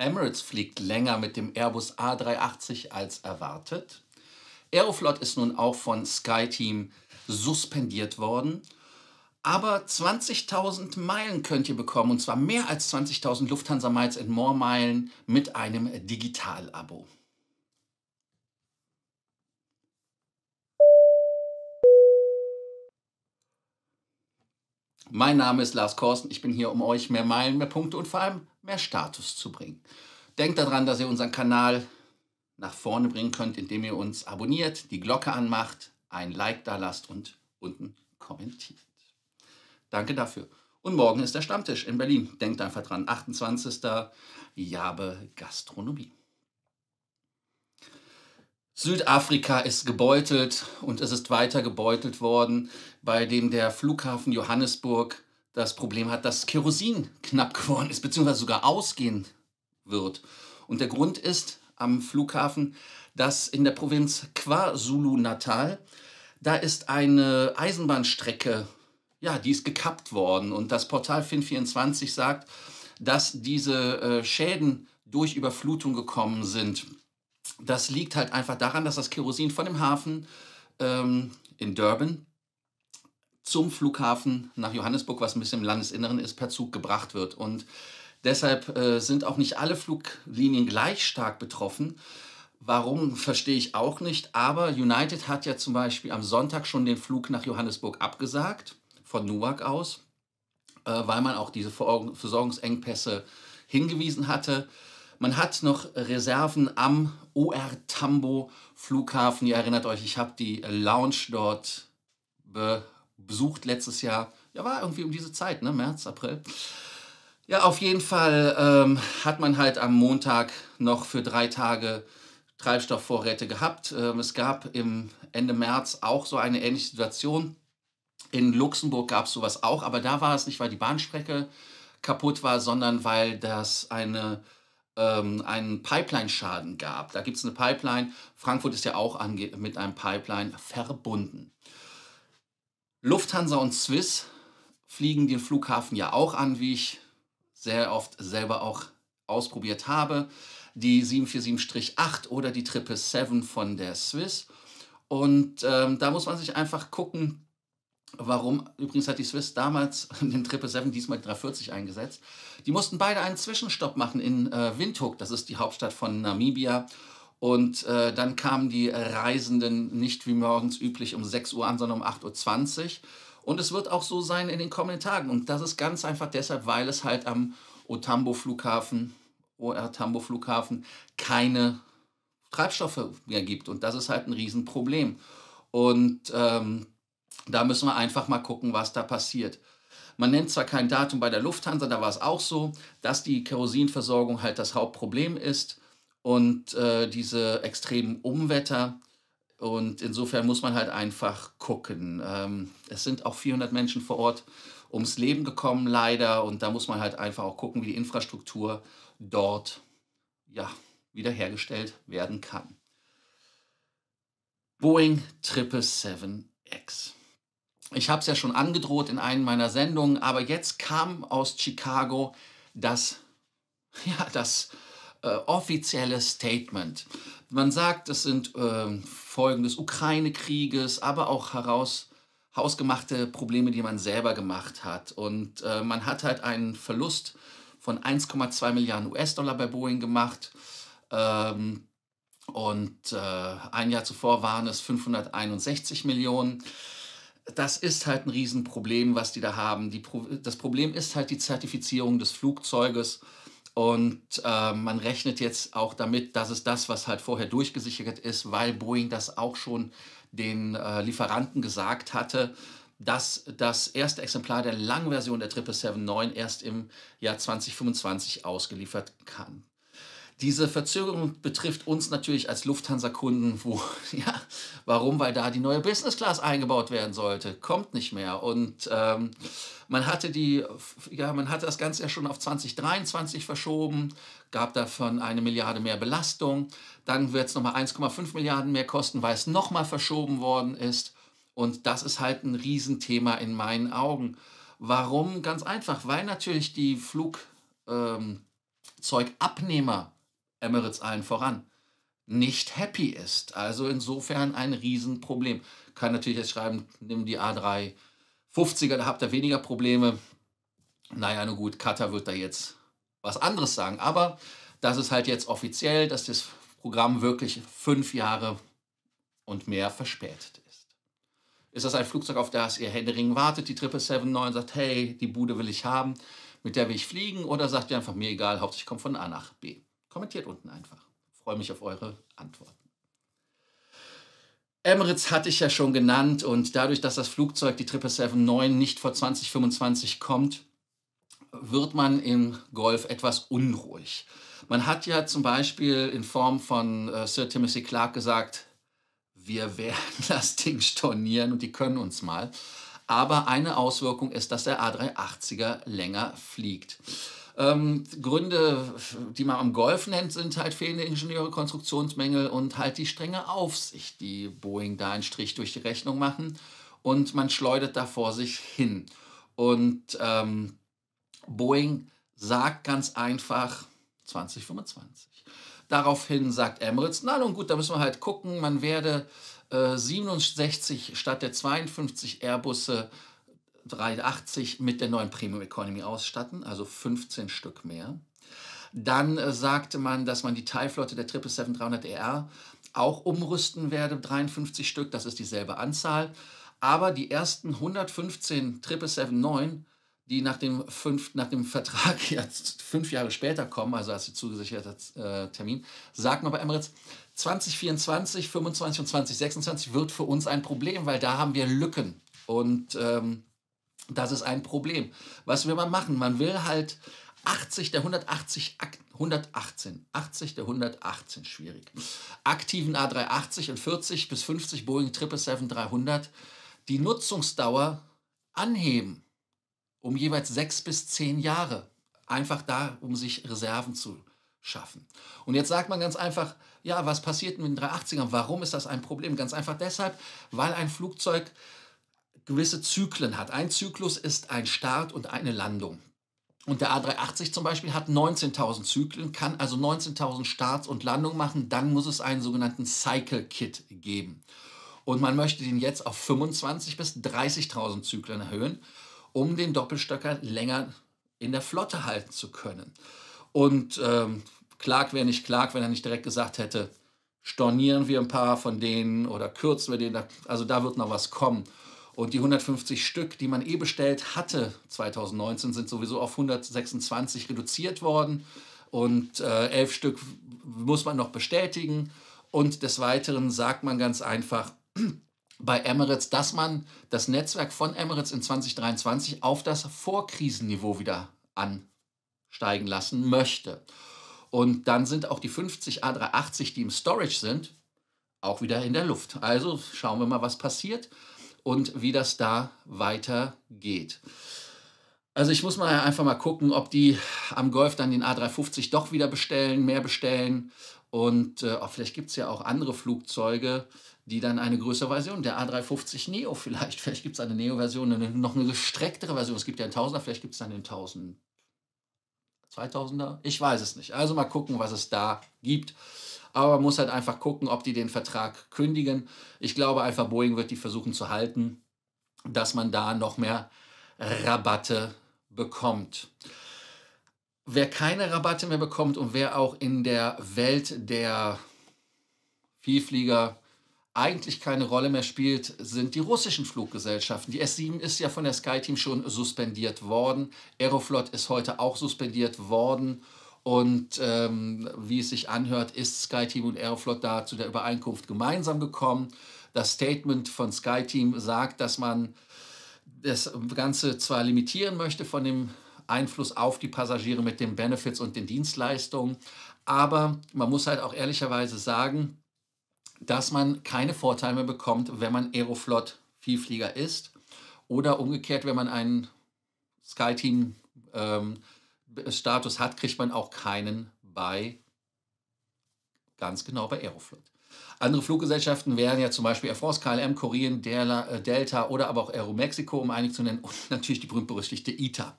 Emirates fliegt länger mit dem Airbus A380 als erwartet. Aeroflot ist nun auch von SkyTeam suspendiert worden. Aber 20.000 Meilen könnt ihr bekommen, und zwar mehr als 20.000 Lufthansa Miles in More Meilen mit einem Digital-Abo. Mein Name ist Lars Korsten. Ich bin hier, um euch mehr Meilen, mehr Punkte und vor allem mehr Status zu bringen. Denkt daran, dass ihr unseren Kanal nach vorne bringen könnt, indem ihr uns abonniert, die Glocke anmacht, ein Like da lasst und unten kommentiert. Danke dafür. Und morgen ist der Stammtisch in Berlin. Denkt einfach dran, 28. Jabe Gastronomie. Südafrika ist gebeutelt und es ist weiter gebeutelt worden, bei dem der Flughafen Johannesburg das Problem hat, dass Kerosin knapp geworden ist, beziehungsweise sogar ausgehen wird. Und der Grund ist am Flughafen, dass in der Provinz KwaZulu-Natal, da ist eine Eisenbahnstrecke, ja, die ist gekappt worden. Und das Portal Fin24 sagt, dass diese äh, Schäden durch Überflutung gekommen sind das liegt halt einfach daran, dass das Kerosin von dem Hafen ähm, in Durban zum Flughafen nach Johannesburg, was ein bisschen im Landesinneren ist, per Zug gebracht wird. Und deshalb äh, sind auch nicht alle Fluglinien gleich stark betroffen. Warum, verstehe ich auch nicht. Aber United hat ja zum Beispiel am Sonntag schon den Flug nach Johannesburg abgesagt, von Newark aus, äh, weil man auch diese Versorgungsengpässe hingewiesen hatte. Man hat noch Reserven am OR Tambo Flughafen. Ihr erinnert euch, ich habe die Lounge dort be besucht letztes Jahr. Ja, war irgendwie um diese Zeit, ne? März, April. Ja, auf jeden Fall ähm, hat man halt am Montag noch für drei Tage Treibstoffvorräte gehabt. Ähm, es gab im Ende März auch so eine ähnliche Situation. In Luxemburg gab es sowas auch, aber da war es nicht, weil die Bahnstrecke kaputt war, sondern weil das eine ähm, einen Pipeline-Schaden gab. Da gibt es eine Pipeline. Frankfurt ist ja auch mit einem Pipeline verbunden. Lufthansa und Swiss fliegen den Flughafen ja auch an, wie ich sehr oft selber auch ausprobiert habe. Die 747-8 oder die 777 von der Swiss. Und ähm, da muss man sich einfach gucken, Warum? Übrigens hat die Swiss damals den 777, diesmal die 340 eingesetzt. Die mussten beide einen Zwischenstopp machen in äh, Windhoek, das ist die Hauptstadt von Namibia. Und äh, dann kamen die Reisenden nicht wie morgens üblich um 6 Uhr an, sondern um 8.20 Uhr. Und es wird auch so sein in den kommenden Tagen. Und das ist ganz einfach deshalb, weil es halt am Otambo-Flughafen, OR-Tambo-Flughafen, keine Treibstoffe mehr gibt. Und das ist halt ein Riesenproblem. Und ähm, da müssen wir einfach mal gucken, was da passiert. Man nennt zwar kein Datum bei der Lufthansa, da war es auch so, dass die Kerosinversorgung halt das Hauptproblem ist und äh, diese extremen Umwetter. Und insofern muss man halt einfach gucken. Ähm, es sind auch 400 Menschen vor Ort ums Leben gekommen, leider. Und da muss man halt einfach auch gucken, wie die Infrastruktur dort ja, wiederhergestellt werden kann. Boeing 777X. Ich habe es ja schon angedroht in einem meiner Sendungen, aber jetzt kam aus Chicago das, ja, das äh, offizielle Statement. Man sagt, es sind äh, Folgen des Ukraine-Krieges, aber auch heraus hausgemachte Probleme, die man selber gemacht hat. Und äh, man hat halt einen Verlust von 1,2 Milliarden US-Dollar bei Boeing gemacht. Ähm, und äh, ein Jahr zuvor waren es 561 Millionen das ist halt ein Riesenproblem, was die da haben. Die das Problem ist halt die Zertifizierung des Flugzeuges. Und äh, man rechnet jetzt auch damit, dass es das, was halt vorher durchgesichert ist, weil Boeing das auch schon den äh, Lieferanten gesagt hatte, dass das erste Exemplar der Langversion der 777-9 erst im Jahr 2025 ausgeliefert kann. Diese Verzögerung betrifft uns natürlich als Lufthansa-Kunden, ja, warum? Weil da die neue Business Class eingebaut werden sollte. Kommt nicht mehr. Und ähm, man hatte die, ja, man hatte das Ganze ja schon auf 2023 verschoben, gab davon eine Milliarde mehr Belastung. Dann wird es nochmal 1,5 Milliarden mehr kosten, weil es nochmal verschoben worden ist. Und das ist halt ein Riesenthema in meinen Augen. Warum? Ganz einfach, weil natürlich die Flug. Ähm, Flugzeugabnehmer, Emirates allen voran, nicht happy ist. Also insofern ein Riesenproblem. Kann natürlich jetzt schreiben, nimm die A350er, da habt ihr weniger Probleme. Naja, nur gut, Qatar wird da jetzt was anderes sagen. Aber das ist halt jetzt offiziell, dass das Programm wirklich fünf Jahre und mehr verspätet ist. Ist das ein Flugzeug, auf das ihr Händering wartet, die 777 sagt, hey, die Bude will ich haben, mit der will ich fliegen? Oder sagt ihr einfach, mir egal, hauptsächlich kommt von A nach B? Kommentiert unten einfach. Ich freue mich auf eure Antworten. Emirates hatte ich ja schon genannt und dadurch, dass das Flugzeug, die 777-9, nicht vor 2025 kommt, wird man im Golf etwas unruhig. Man hat ja zum Beispiel in Form von äh, Sir Timothy Clark gesagt, wir werden das Ding stornieren und die können uns mal. Aber eine Auswirkung ist, dass der A380er länger fliegt. Ähm, Gründe, die man am Golf nennt, sind halt fehlende Ingenieure, Konstruktionsmängel und halt die strenge Aufsicht, die Boeing da einen Strich durch die Rechnung machen und man schleudert da vor sich hin. Und ähm, Boeing sagt ganz einfach 2025. Daraufhin sagt Emirates, na nun gut, da müssen wir halt gucken, man werde 67 statt der 52 Airbusse 380 mit der neuen Premium Economy ausstatten, also 15 Stück mehr. Dann äh, sagte man, dass man die Teilflotte der 777-300ER auch umrüsten werde, 53 Stück, das ist dieselbe Anzahl. Aber die ersten 115 777-9 die nach dem, fünf, nach dem Vertrag jetzt fünf Jahre später kommen, also als die äh, Termin, sagen aber Emirates, 2024, 25 und 2026 wird für uns ein Problem, weil da haben wir Lücken. Und ähm, das ist ein Problem. Was will man machen? Man will halt 80 der 180 118, 80 der 118, schwierig. Aktiven A380 und 40 bis 50 Boeing 777-300 die Nutzungsdauer anheben um jeweils sechs bis zehn Jahre. Einfach da, um sich Reserven zu schaffen. Und jetzt sagt man ganz einfach, ja, was passiert mit den 380ern? Warum ist das ein Problem? Ganz einfach deshalb, weil ein Flugzeug gewisse Zyklen hat. Ein Zyklus ist ein Start und eine Landung. Und der A380 zum Beispiel hat 19.000 Zyklen, kann also 19.000 Starts und Landungen machen. Dann muss es einen sogenannten Cycle Kit geben. Und man möchte den jetzt auf 25.000 bis 30.000 Zyklen erhöhen um den Doppelstöcker länger in der Flotte halten zu können. Und ähm, Clark wäre nicht Clark, wenn er nicht direkt gesagt hätte, stornieren wir ein paar von denen oder kürzen wir den. Also da wird noch was kommen. Und die 150 Stück, die man eh bestellt hatte 2019, sind sowieso auf 126 reduziert worden. Und äh, elf Stück muss man noch bestätigen. Und des Weiteren sagt man ganz einfach, bei Emirates, dass man das Netzwerk von Emirates in 2023 auf das Vorkrisenniveau wieder ansteigen lassen möchte. Und dann sind auch die 50 A380, die im Storage sind, auch wieder in der Luft. Also schauen wir mal, was passiert und wie das da weitergeht. Also ich muss mal einfach mal gucken, ob die am Golf dann den A350 doch wieder bestellen, mehr bestellen. Und äh, vielleicht gibt es ja auch andere Flugzeuge, die dann eine größere Version, der A350 Neo vielleicht, vielleicht gibt es eine Neo-Version, noch eine gestrecktere Version, es gibt ja einen 1000er, vielleicht gibt es dann den 1000, 2000er, ich weiß es nicht. Also mal gucken, was es da gibt. Aber man muss halt einfach gucken, ob die den Vertrag kündigen. Ich glaube einfach, Boeing wird die versuchen zu halten, dass man da noch mehr Rabatte bekommt. Wer keine Rabatte mehr bekommt und wer auch in der Welt der Vielflieger eigentlich keine Rolle mehr spielt, sind die russischen Fluggesellschaften. Die S7 ist ja von der SkyTeam schon suspendiert worden. Aeroflot ist heute auch suspendiert worden. Und ähm, wie es sich anhört, ist SkyTeam und Aeroflot da zu der Übereinkunft gemeinsam gekommen. Das Statement von SkyTeam sagt, dass man das Ganze zwar limitieren möchte von dem Einfluss auf die Passagiere mit den Benefits und den Dienstleistungen, aber man muss halt auch ehrlicherweise sagen, dass man keine Vorteile mehr bekommt, wenn man Aeroflot Vielflieger ist oder umgekehrt, wenn man einen SkyTeam ähm, Status hat, kriegt man auch keinen bei ganz genau bei Aeroflot. Andere Fluggesellschaften wären ja zum Beispiel Air France, KLM, Korean, äh, Delta oder aber auch Aeromexico, um einige zu nennen, und natürlich die berühmt-berüchtigte ITA.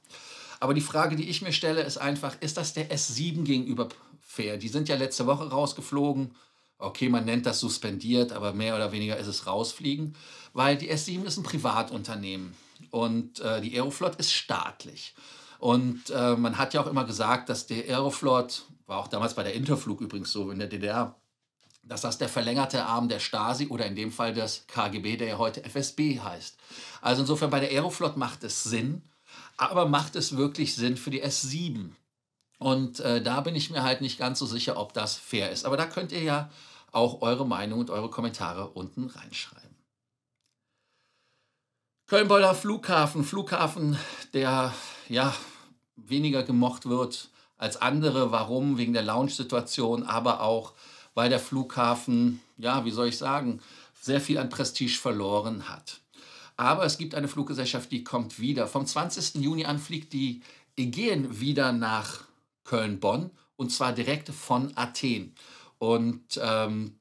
Aber die Frage, die ich mir stelle, ist einfach, ist das der S7 gegenüber fair? Die sind ja letzte Woche rausgeflogen. Okay, man nennt das suspendiert, aber mehr oder weniger ist es rausfliegen, weil die S7 ist ein Privatunternehmen und äh, die Aeroflot ist staatlich. Und äh, man hat ja auch immer gesagt, dass der Aeroflot, war auch damals bei der Interflug übrigens so in der DDR, dass das der verlängerte Arm der Stasi oder in dem Fall des KGB, der ja heute FSB heißt. Also insofern bei der Aeroflot macht es Sinn, aber macht es wirklich Sinn für die S7? Und äh, da bin ich mir halt nicht ganz so sicher, ob das fair ist. Aber da könnt ihr ja auch eure Meinung und eure Kommentare unten reinschreiben. Köln-Bonner Flughafen, Flughafen, der ja weniger gemocht wird als andere. Warum? Wegen der Lounge-Situation, aber auch weil der Flughafen, ja, wie soll ich sagen, sehr viel an Prestige verloren hat. Aber es gibt eine Fluggesellschaft, die kommt wieder. Vom 20. Juni an fliegt die Aegean wieder nach Köln-Bonn und zwar direkt von Athen. Und ähm,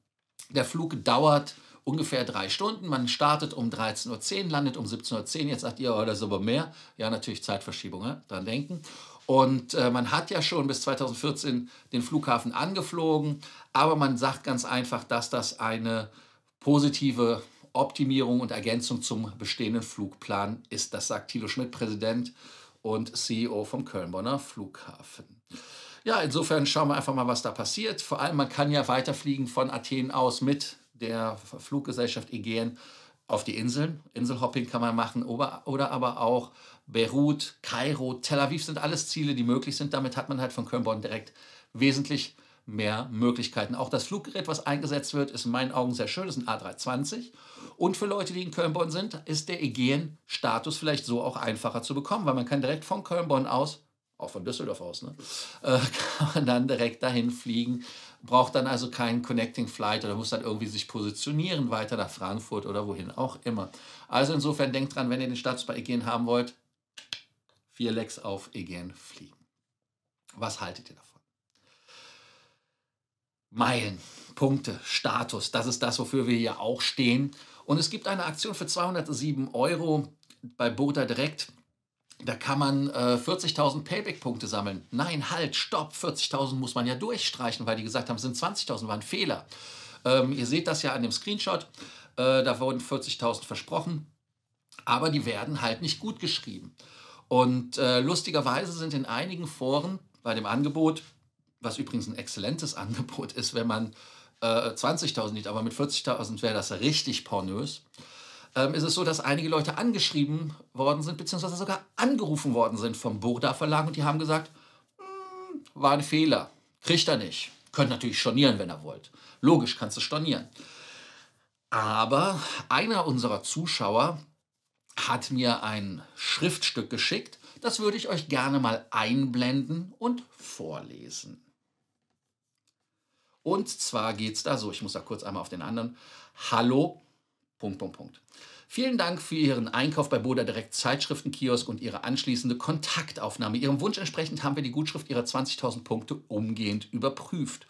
der Flug dauert ungefähr drei Stunden. Man startet um 13.10 Uhr, landet um 17.10 Uhr. Jetzt sagt ihr, oh, das ist aber mehr. Ja, natürlich Zeitverschiebung, ne? dran denken. Und äh, man hat ja schon bis 2014 den Flughafen angeflogen, aber man sagt ganz einfach, dass das eine positive Optimierung und Ergänzung zum bestehenden Flugplan ist. Das sagt Thilo Schmidt, Präsident und CEO vom Köln-Bonner Flughafen. Ja, insofern schauen wir einfach mal, was da passiert. Vor allem, man kann ja weiterfliegen von Athen aus mit der Fluggesellschaft Aegean auf die Inseln. Inselhopping kann man machen oder, aber auch Beirut, Kairo, Tel Aviv sind alles Ziele, die möglich sind. Damit hat man halt von Köln-Bonn direkt wesentlich mehr Möglichkeiten. Auch das Fluggerät, was eingesetzt wird, ist in meinen Augen sehr schön. Das ist ein A320. Und für Leute, die in Köln-Bonn sind, ist der Aegean-Status vielleicht so auch einfacher zu bekommen, weil man kann direkt von Köln-Bonn aus, auch von Düsseldorf aus, ne, äh, kann man dann direkt dahin fliegen. Braucht dann also keinen Connecting Flight oder muss dann irgendwie sich positionieren weiter nach Frankfurt oder wohin auch immer. Also insofern denkt dran, wenn ihr den Status bei Aegean haben wollt, vier Lecks auf Aegean fliegen. Was haltet ihr davon? Meilen, Punkte, Status, das ist das, wofür wir hier auch stehen. Und es gibt eine Aktion für 207 Euro bei Bota Direkt. Da kann man äh, 40.000 Payback-Punkte sammeln. Nein, halt, stopp, 40.000 muss man ja durchstreichen, weil die gesagt haben, es sind 20.000, war ein Fehler. Ähm, ihr seht das ja an dem Screenshot, äh, da wurden 40.000 versprochen, aber die werden halt nicht gut geschrieben. Und äh, lustigerweise sind in einigen Foren bei dem Angebot was übrigens ein exzellentes Angebot ist, wenn man äh, 20.000 nicht, aber mit 40.000 wäre das richtig pornös, ähm, ist es so, dass einige Leute angeschrieben worden sind, beziehungsweise sogar angerufen worden sind vom Burda Verlag und die haben gesagt, hm, war ein Fehler, kriegt er nicht. Könnt natürlich stornieren, wenn er wollt. Logisch, kannst du stornieren. Aber einer unserer Zuschauer hat mir ein Schriftstück geschickt, das würde ich euch gerne mal einblenden und vorlesen. Und zwar geht es da so, ich muss da kurz einmal auf den anderen. Hallo, Punkt, Punkt, Punkt. Vielen Dank für Ihren Einkauf bei Boda Direkt Zeitschriftenkiosk und Ihre anschließende Kontaktaufnahme. Ihrem Wunsch entsprechend haben wir die Gutschrift Ihrer 20.000 Punkte umgehend überprüft.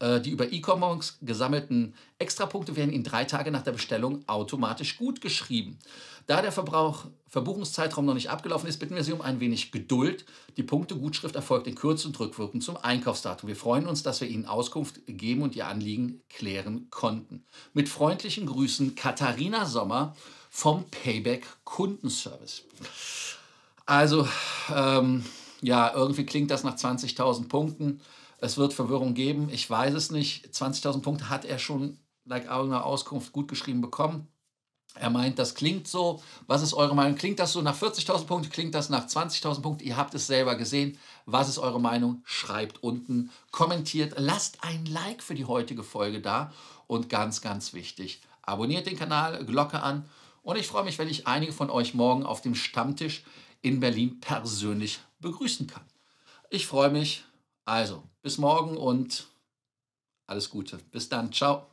Äh, die über E-Commerce gesammelten Extrapunkte werden Ihnen drei Tage nach der Bestellung automatisch gut geschrieben. Da der Verbrauch, Verbuchungszeitraum noch nicht abgelaufen ist, bitten wir Sie um ein wenig Geduld. Die Punktegutschrift erfolgt in Kürze und rückwirkend zum Einkaufsdatum. Wir freuen uns, dass wir Ihnen Auskunft geben und Ihr Anliegen klären konnten. Mit freundlichen Grüßen Katharina Sommer vom Payback Kundenservice. Also, ähm, ja, irgendwie klingt das nach 20.000 Punkten. Es wird Verwirrung geben. Ich weiß es nicht. 20.000 Punkte hat er schon, like irgendeiner Auskunft, gut geschrieben bekommen. Er meint, das klingt so. Was ist eure Meinung? Klingt das so nach 40.000 Punkten? Klingt das nach 20.000 Punkten? Ihr habt es selber gesehen. Was ist eure Meinung? Schreibt unten, kommentiert, lasst ein Like für die heutige Folge da. Und ganz, ganz wichtig, abonniert den Kanal, Glocke an. Und ich freue mich, wenn ich einige von euch morgen auf dem Stammtisch in Berlin persönlich begrüßen kann. Ich freue mich. Also, bis morgen und alles Gute. Bis dann. Ciao.